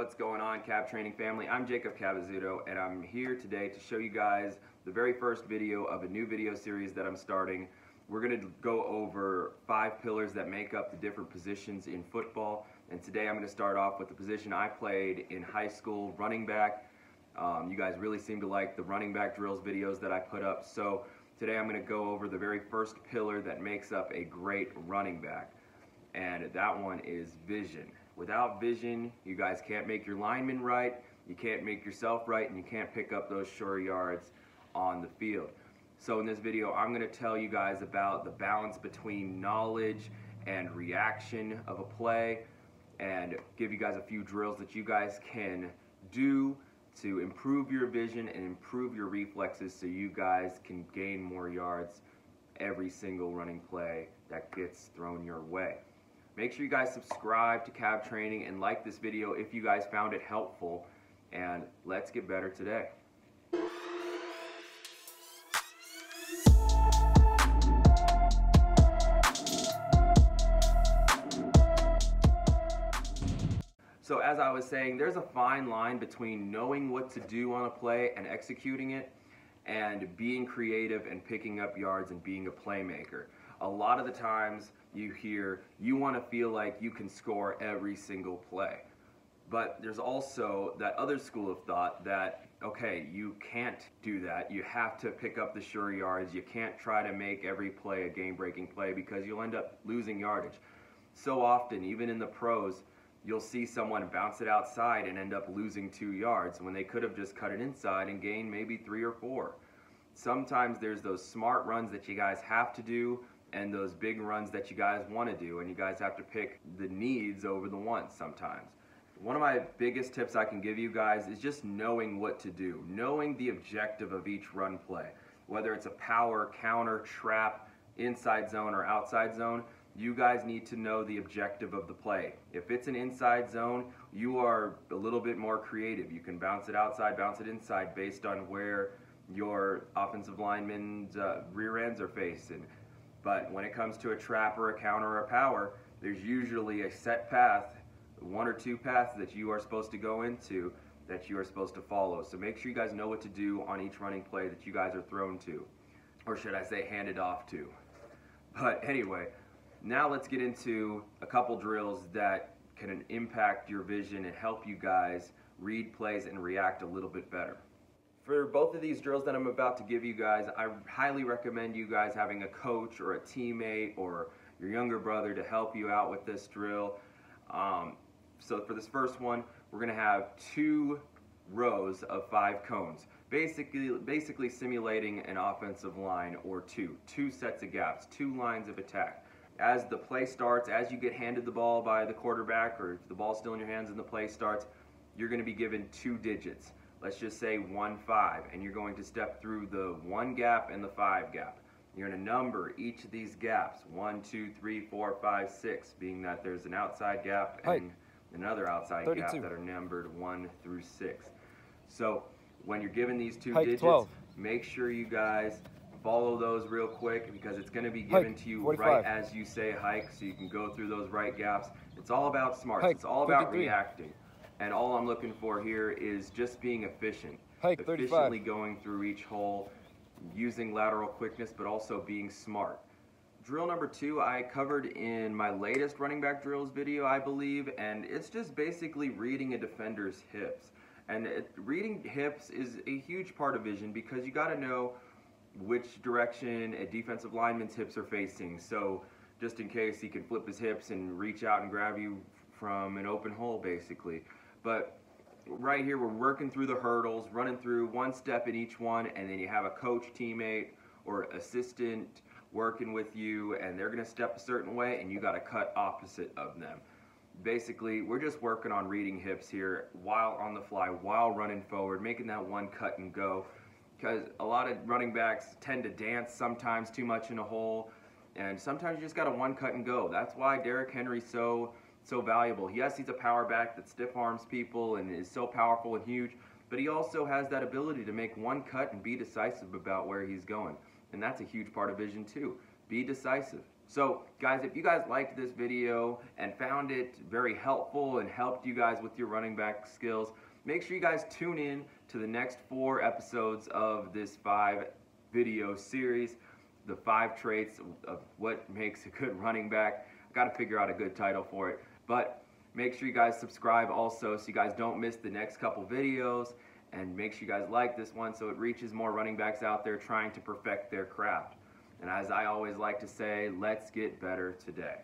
What's going on, Cab Training family? I'm Jacob Cabezudo, and I'm here today to show you guys the very first video of a new video series that I'm starting. We're going to go over five pillars that make up the different positions in football, and today I'm going to start off with the position I played in high school, running back. Um, you guys really seem to like the running back drills videos that I put up, so today I'm going to go over the very first pillar that makes up a great running back, and that one is vision. Without vision, you guys can't make your linemen right, you can't make yourself right, and you can't pick up those sure yards on the field. So in this video, I'm going to tell you guys about the balance between knowledge and reaction of a play and give you guys a few drills that you guys can do to improve your vision and improve your reflexes so you guys can gain more yards every single running play that gets thrown your way. Make sure you guys subscribe to Cab Training and like this video if you guys found it helpful. And let's get better today. So as I was saying, there's a fine line between knowing what to do on a play and executing it and being creative and picking up yards and being a playmaker. A lot of the times you hear you want to feel like you can score every single play. But there's also that other school of thought that, okay, you can't do that. You have to pick up the sure yards. You can't try to make every play a game breaking play because you'll end up losing yardage. So often, even in the pros, you'll see someone bounce it outside and end up losing two yards when they could have just cut it inside and gained maybe three or four. Sometimes there's those smart runs that you guys have to do and those big runs that you guys want to do and you guys have to pick the needs over the wants sometimes. One of my biggest tips I can give you guys is just knowing what to do, knowing the objective of each run play. Whether it's a power, counter, trap, inside zone, or outside zone, you guys need to know the objective of the play. If it's an inside zone, you are a little bit more creative. You can bounce it outside, bounce it inside based on where your offensive linemen's uh, rear ends are facing. But when it comes to a trap or a counter or a power, there's usually a set path, one or two paths that you are supposed to go into that you are supposed to follow. So make sure you guys know what to do on each running play that you guys are thrown to. Or should I say handed off to. But anyway, now let's get into a couple drills that can impact your vision and help you guys read plays and react a little bit better. For both of these drills that I'm about to give you guys, I highly recommend you guys having a coach or a teammate or your younger brother to help you out with this drill. Um, so for this first one, we're going to have two rows of five cones, basically, basically simulating an offensive line or two, two sets of gaps, two lines of attack. As the play starts, as you get handed the ball by the quarterback or if the ball's still in your hands and the play starts, you're going to be given two digits let's just say 1, 5, and you're going to step through the 1 gap and the 5 gap. You're going to number each of these gaps, 1, 2, 3, 4, 5, 6, being that there's an outside gap and another outside 32. gap that are numbered 1 through 6. So when you're given these two digits, 12. make sure you guys follow those real quick because it's going to be given to you 45. right as you say hike so you can go through those right gaps. It's all about smarts. Hike, it's all about 53. reacting. And all I'm looking for here is just being efficient. Hike efficiently 35. going through each hole, using lateral quickness, but also being smart. Drill number two I covered in my latest running back drills video, I believe, and it's just basically reading a defender's hips. And it, reading hips is a huge part of vision because you got to know which direction a defensive lineman's hips are facing. So just in case he can flip his hips and reach out and grab you from an open hole, basically. But right here, we're working through the hurdles, running through one step in each one, and then you have a coach, teammate, or assistant working with you, and they're going to step a certain way, and you got to cut opposite of them. Basically, we're just working on reading hips here while on the fly, while running forward, making that one cut and go. Because a lot of running backs tend to dance sometimes too much in a hole, and sometimes you just got to one cut and go. That's why Derrick Henry's so so valuable. Yes, he's a power back that stiff arms people and is so powerful and huge, but he also has that ability to make one cut and be decisive about where he's going. And that's a huge part of vision too. Be decisive. So, guys, if you guys liked this video and found it very helpful and helped you guys with your running back skills, make sure you guys tune in to the next four episodes of this five video series the five traits of what makes a good running back. I got to figure out a good title for it. But make sure you guys subscribe also so you guys don't miss the next couple videos. And make sure you guys like this one so it reaches more running backs out there trying to perfect their craft. And as I always like to say, let's get better today.